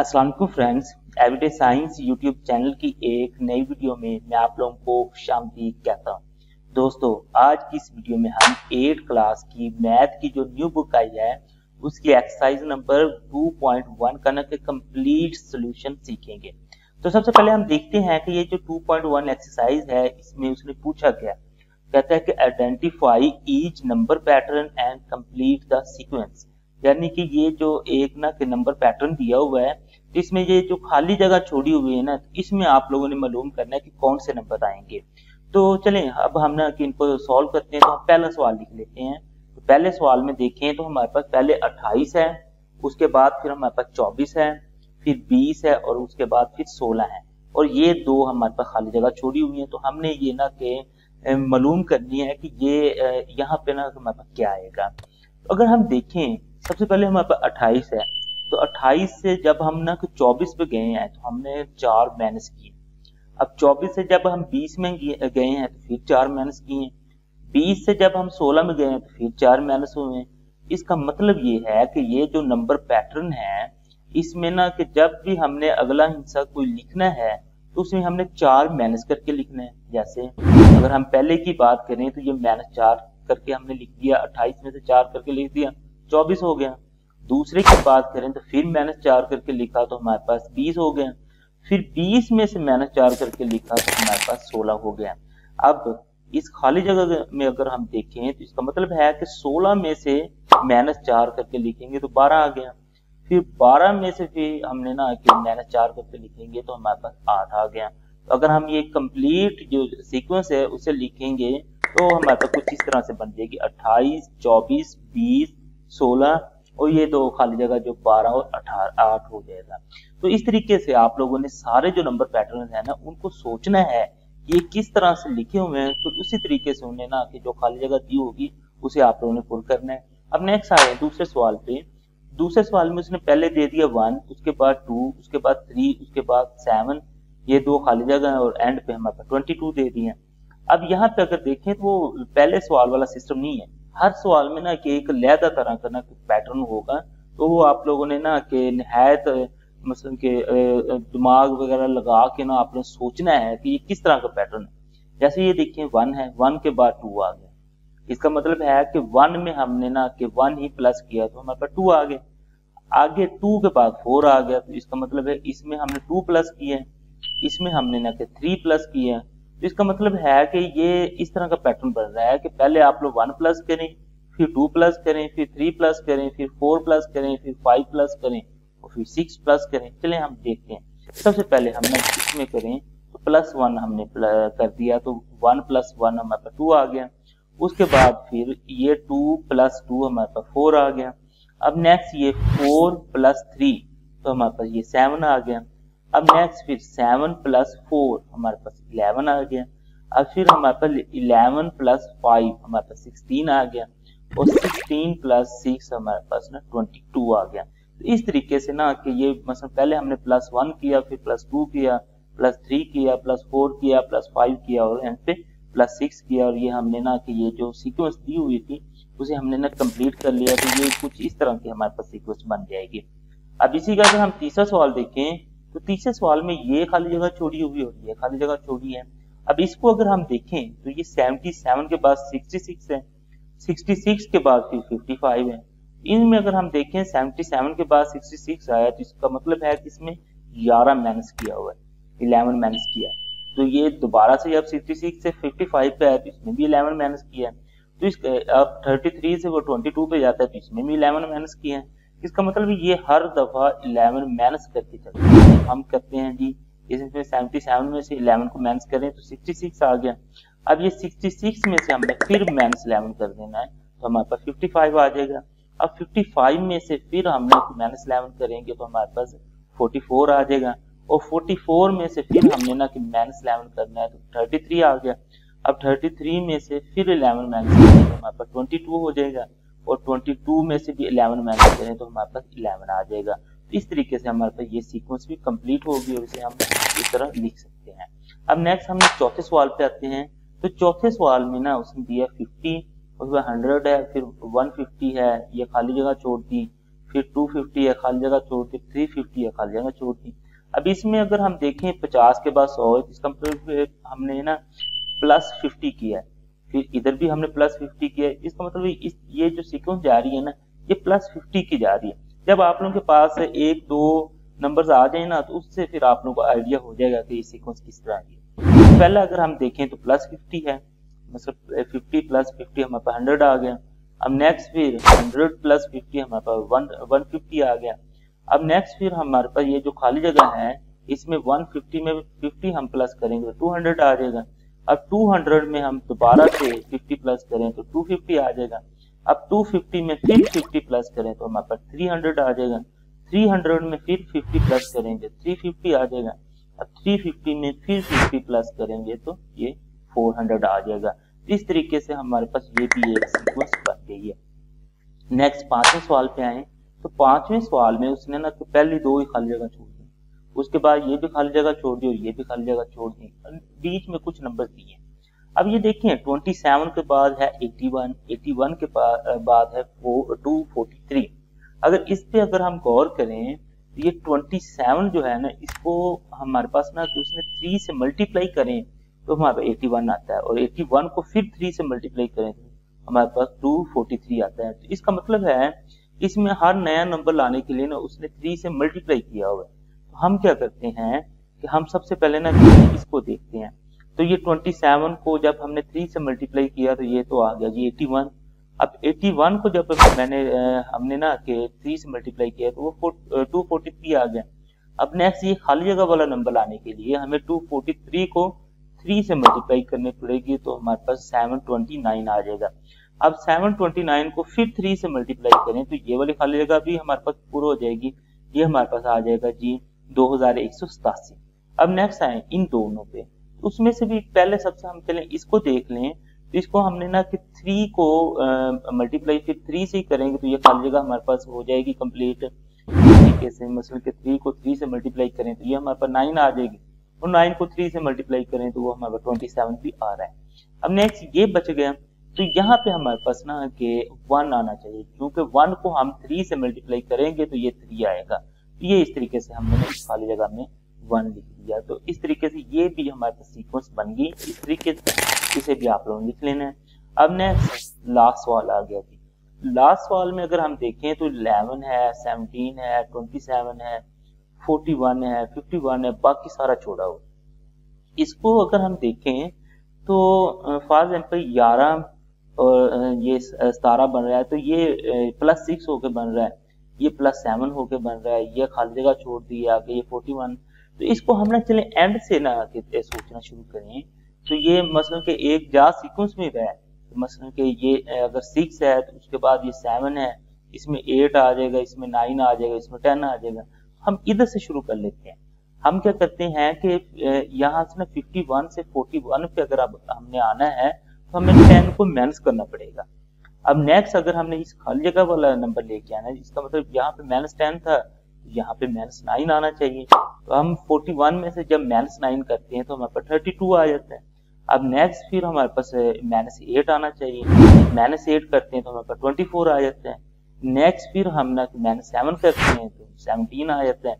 Aslam friends, everyday science YouTube channel की एक नई वीडियो में मैं आप लोगों को शामदी कहता हूँ। दोस्तों, आज की इस वीडियो में हम एट क्लास की मैथ की जो न्यू बुक आई है, उसकी एक्सरसाइज नंबर 2.1 का ना कंप्लीट सोल्यूशन सीखेंगे। तो सबसे पहले हम देखते हैं कि ये जो 2.1 एक्सरसाइज है, इसमें उसने पूछा गया, कहता है कि identify each number pattern and complete the sequence यानी कि ये जो एक ना के नंबर पैटर्न दिया हुआ है इसमें ये जो खाली जगह छोड़ी हुई है ना तो इसमें आप लोगों ने मालूम करना है कि कौन से नंबर आएँगे। तो चलें, अब हम ना कि इनको सॉल्व करते हैं तो हम पहला सवाल लिख लेते हैं। तो पहले सवाल में देखें तो हमारे पास पहले 28 है, उसके बाद फिर हमारे पास 24 है, फिर 20 है और उसके बाद फिर 16 है। और ये दो हमारे पास खाली जगह छोड़ी हुई है तो हमने ये ना के मालूम करनी है कि ये यहाँ पे ना हमारे पास क्या आएगा। तो अगर हम देखें, सबसे पहले हमारे पास अट्ठाईस है तो अट्ठाईस से जब हम ना चौबीस पे गए हैं तो हमने चार माइनस किए। अब चौबीस से जब हम बीस में गए हैं तो फिर चार माइनस किए। बीस से जब हम सोलह में गए हैं तो फिर चार माइनस हुए हैं। इसका मतलब ये है कि ये जो नंबर पैटर्न है, इसमें ना कि जब भी हमने अगला हिस्सा कोई लिखना है तो उसमें हमने चार माइनस करके लिखना है। जैसे अगर हम पहले की बात करें तो ये माइनस चार करके हमने लिख दिया, अट्ठाईस में से चार करके लिख दिया, चौबीस हो गया। दूसरे की बात करें तो फिर माइनस चार करके लिखा तो हमारे पास बीस हो गया। फिर बीस में से माइनस चार करके लिखा तो हमारे पास सोलह हो गया। अब इस खाली जगह में अगर हम देखें तो इसका मतलब है कि सोलह में से माइनस चार करके लिखेंगे तो बारह आ गया। फिर बारह में से फिर हमने ना कि माइनस चार करके लिखेंगे तो हमारे पास आठ आ गया। तो अगर हम ये कंप्लीट जो सीक्वेंस है उसे लिखेंगे तो हमारे पास कुछ इस तरह से बन जाएगी। अट्ठाईस, चौबीस, बीस, सोलह और ये दो खाली जगह जो बारह और अठारह, आठ हो जाएगा। तो इस तरीके से आप लोगों ने सारे जो नंबर पैटर्न है ना, उनको सोचना है ये किस तरह से लिखे हुए हैं। तो उसी तरीके से उन्हें ना कि जो खाली जगह दी होगी, उसे आप लोगों ने पुर करना है। अब नेक्स्ट आए दूसरे सवाल पे। दूसरे सवाल में उसने पहले दे दिया वन उसके बाद टू उसके बाद थ्री उसके बाद सेवन ये दो खाली जगह है और एंड पे हमारे पास ट्वेंटी टू दे दिए अब यहाँ पे अगर देखें तो वो पहले सवाल वाला सिस्टम नहीं है। हर सवाल में ना कि एक लहदा तरह का ना पैटर्न होगा तो वो आप लोगों ने ना कि नहायत मतलब के दिमाग वगैरह लगा के ना आपने सोचना है कि ये किस तरह का पैटर्न है। जैसे ये देखिए वन है वन के बाद टू आ गया इसका मतलब है कि वन में हमने ना कि वन ही प्लस किया तो हमारे पास टू आ गया आगे टू के बाद फोर आ गया तो इसका मतलब है इसमें हमने टू प्लस किया है। इसमें हमने ना कि थ्री प्लस किया तो इसका मतलब है कि ये इस तरह का पैटर्न बन रहा है कि पहले आप लोग वन प्लस करें, फिर टू प्लस करें, फिर थ्री प्लस करें, फिर फोर प्लस करें, फिर फाइव प्लस करें, और फिर सिक्स प्लस करें। चले हम देखते हैं। सबसे पहले हमने इसमें करें तो प्लस वन हमने कर दिया तो वन प्लस वन हमारे पास टू आ गया। उसके बाद फिर ये टू प्लस टू हमारे पास फोर आ गया। अब नेक्स्ट ये फोर प्लस थ्री तो हमारे पास ये सेवन आ गया। अब नेक्स्ट फिर सेवन प्लस फोर हमारे पास इलेवन आ गया। अब फिर हमारे पास इलेवन प्लस फाइव हमारे पास सिक्सटीन आ गया। और सिक्सटीन प्लस सिक्स हमारे पास ना ट्वेंटी टू आ गया। तो इस तरीके से ना कि ये मतलब पहले हमने प्लस वन किया, फिर प्लस टू किया प्लस थ्री किया प्लस फोर किया प्लस फाइव किया और एंड पे प्लस सिक्स किया। और ये हमने ना कि ये जो सीक्वेंस दी हुई थी, उसे हमने ना कंप्लीट कर लिया। तो ये कुछ इस तरह की हमारे पास सीक्वेंस बन जाएगी। अब इसी का अगर हम तीसरा सवाल देखें तो तीसरे सवाल में ये खाली जगह छोड़ी हुई और ये खाली जगह छोड़ी है। अब इसको अगर हम देखें तो ये 77 के बाद 66 है। 66 के बाद फिर 55 है। इनमें अगर हम देखें 77 के बाद 66 आया तो इसका मतलब है कि इसमें 11 माइनस किया हुआ है। 11 माइनस किया है। तो ये दोबारा से अब 66 से 55 पे आया तो इसमें भी 11 माइनस किया है। तो इस, अब 33 से वो 22 पे जाता है तो इसमें भी 11 माइनस किया है। इसका मतलब ये हर दफ़ा 11 माइनस करके चलते हैं। हम करते हैं जी इसमें 77 में से 11 को माइनस करें तो 66 आ गया। अब ये 66 में से हमने फिर माइनस 11 कर देना है तो हमारे पास 55 आ जाएगा। अब 55 में से फिर हमने माइनस 11 करेंगे तो हमारे पास 44 आ जाएगा। और 44 में से फिर हमने ना कि माइनस 11 करना है तो 33 आ गया। अब 33 में से फिर 11 माइनस करेंगे तो हमारे पास 22 हो जाएगा। और 22 में से भी 11 माइनस करें तो हमारे पास 11 आ जाएगा। तो इस तरीके से हमारे पास ये सीक्वेंस भी कंप्लीट होगी और इसे हम इस तरह लिख सकते हैं। अब नेक्स्ट हम चौथे सवाल पे आते हैं। तो चौथे सवाल में ना उसने दिया 50 उसमें 100 है, फिर 150 है, ये खाली जगह छोड़ दी, फिर 250 है, खाली जगह छोड़ दी 350 है, खाली जगह छोड़ दी। अब इसमें अगर हम देखें 50 के बाद 100 है इसका मतलब हमने ना प्लस 50 किया है। फिर इधर भी हमने प्लस 50 किया है। इसका मतलब इस, ये जो सीक्वेंस जा रही है ना, ये प्लस 50 की जा रही है। जब आप लोगों के पास एक, दो नंबर्स आ जाए ना तो उससे फिर आप लोगों को आइडिया हो जाएगा कि ये सीक्वेंस किस तरह है। पहला अगर हम देखें तो प्लस 50 है। मतलब 50 प्लस 50 हमारे पास 100 आ गया। अब नेक्स्ट फिर 100 प्लस 50 हमारे पास 1 150 आ गया। अब नेक्स्ट फिर हमारे पास ये जो खाली जगह है, इसमें 150 में 50 हम प्लस करेंगे तो 200 आ जाएगा। अब 200 में हम दोबारा से 50 प्लस करें तो 250 आ जाएगा। अब 250 में फिर 50 प्लस करें तो हमारे पास 300 आ जाएगा। 300 में फिर 50 प्लस करेंगे 350 आ जाएगा। अब 350 में फिर 50 प्लस करेंगे तो ये 400 आ जाएगा। इस तरीके से हमारे पास ये भी एक सीक्वेंस बन गई है। नेक्स्ट पाँचवें सवाल पे आए। तो पाँचवें सवाल में उसने ना तो पहली दो ही खाली जगह छोड़ उसके बाद ये भी खाली जगह छोड़ दी और ये भी खाली जगह छोड़ दी बीच में कुछ नंबर दिए अब ये देखिए 27 के बाद है 81 81 के बाद है 243 अगर इस पे अगर हम गौर करें तो ये 27 जो है ना, इसको हमारे पास ना तो उसने 3 से मल्टीप्लाई करें तो हमारे पास 81 आता है। और 81 को फिर 3 से मल्टीप्लाई करें तो हमारे पास 243 आता है। तो इसका मतलब है, इसमें हर नया नंबर लाने के लिए ना, उसने 3 से मल्टीप्लाई किया हुआ है। हम क्या करते हैं कि हम सबसे पहले ना इसको देखते हैं। तो ये 27 को जब हमने 3 से मल्टीप्लाई किया तो ये तो आ गया जी 81 अब 81 को जब मैंने हमने ना कि 3 से मल्टीप्लाई किया तो वो टू फोर्टी आ गया। अब नेक्स्ट ये खाली जगह वाला नंबर लाने के लिए हमें 243 को 3 से मल्टीप्लाई करनी पड़ेगी तो हमारे पास 729 आ जाएगा। अब 729 को फिर 3 से मल्टीप्लाई करें तो ये वाली खाली जगह भी हमारे पास पूरा हो जाएगी। ये हमारे पास आ जाएगा जी दो अब नेक्स्ट आए इन दोनों पे। उसमें से भी पहले सबसे हम पहले इसको देख लें तो इसको हमने ना कि थ्री को मल्टीप्लाई फिर थ्री से ही करेंगे तो ये खाली जगह हमारे पास हो जाएगी कंप्लीट तरीके से मसलन के थ्री को थ्री से मल्टीप्लाई करें तो ये हमारे पास नाइन आ जाएगी। और नाइन को थ्री से मल्टीप्लाई करें तो वो हमारे पास ट्वेंटी सेवन भी आ रहा है। अब नेक्स्ट ये बच गया तो यहाँ पे हमारे पास ना कि वन आना चाहिए, क्योंकि वन को हम थ्री से मल्टीप्लाई करेंगे तो ये थ्री आएगा। तो ये इस तरीके से हमने खाली जगह में वन लिख दिया। तो इस तरीके से ये भी हमारे पास सीक्वेंस बन गई। इस तरीके से इसे भी आप लोगों लिख लेना है। अब नेक्स्ट लास्ट सवाल आ गया जी। लास्ट सवाल में अगर हम देखें तो 11 है 17 है 27 है 41 है 51 है, बाकी सारा छोड़ा हो। इसको अगर हम देखें तो फॉर एग्ज़ाम्पल ग्यारह और ये सतारह बन रहा है। तो ये प्लस सिक्स होकर बन रहा है। ये प्लस सेवन होके बन रहा है, ये खाली जगह छोड़ दी है आगे ये फोर्टी वन तो इसको हम ना चले एंड से ना सोचना शुरू करें तो ये मसलन के एक जा सीक्वेंस में रहा है तो मसलन के ये अगर सिक्स है तो उसके बाद ये सेवन है। इसमें एट आ जाएगा, इसमें नाइन आ जाएगा, इसमें टेन आ जाएगा। हम इधर से शुरू कर लेते हैं। हम क्या करते हैं कि यहाँ से ना फिफ्टी वन से फोर्टी वन पे अगर अब हमने आना है तो हमें टेन को माइनस करना पड़ेगा। अब नेक्स्ट अगर हमने इस खाली जगह वाला नंबर लेके आना है, इसका मतलब यहाँ पे माइनस टेन था यहाँ पे माइनस नाइन आना चाहिए। तो हम 41 में से जब माइनस नाइन करते हैं तो हमारे पास थर्टी टू आ जाता है। अब नेक्स्ट फिर हमारे पास माइनस एट आना चाहिए। माइनस एट करते हैं तो हमारे पास ट्वेंटी फोर आ जाता है। नेक्स्ट फिर हम ना माइनस सेवन करते हैं तो सेवनटीन आ जाता है।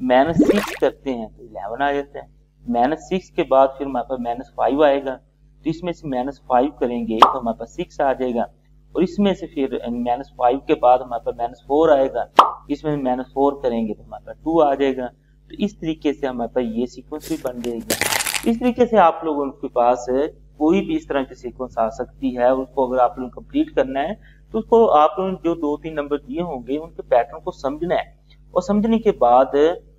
माइनस सिक्स करते हैं तो इलेवन आ जाता है। माइनस सिक्स के बाद फिर हमारे पास माइनस फाइव आएगा। तो इसमें से माइनस फाइव करेंगे तो हमारे पास सिक्स आ जाएगा। और इसमें से फिर माइनस फाइव के बाद हमारे पास माइनस फोर आएगा। इसमें माइनस फोर करेंगे तो हमारे पास टू आ जाएगा। तो इस तरीके से हमारे पास ये सीक्वेंस भी बन जाएगी। इस तरीके से आप लोगों के पास कोई भी इस तरह की सीक्वेंस आ सकती है। उसको अगर आप लोगों कंप्लीट करना है तो उसको आप लोगों जो दो तीन नंबर दिए होंगे, उनके पैटर्न को समझना है। और समझने के बाद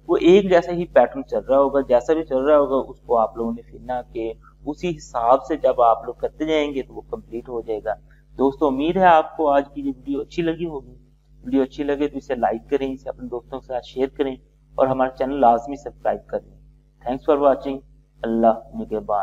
वो एक जैसा ही पैटर्न चल रहा होगा, जैसा भी चल रहा होगा, उसको आप लोगों ने फिर ना के उसी हिसाब से जब आप लोग करते जाएँगे तो वो कंप्लीट हो जाएगा। दोस्तों, उम्मीद है आपको आज की ये वीडियो अच्छी लगी होगी। वीडियो अच्छी लगे तो इसे लाइक करें, इसे अपने दोस्तों के साथ शेयर करें और हमारा चैनल लाजमी सब्सक्राइब करें। Thanks for watching Allah निगेबान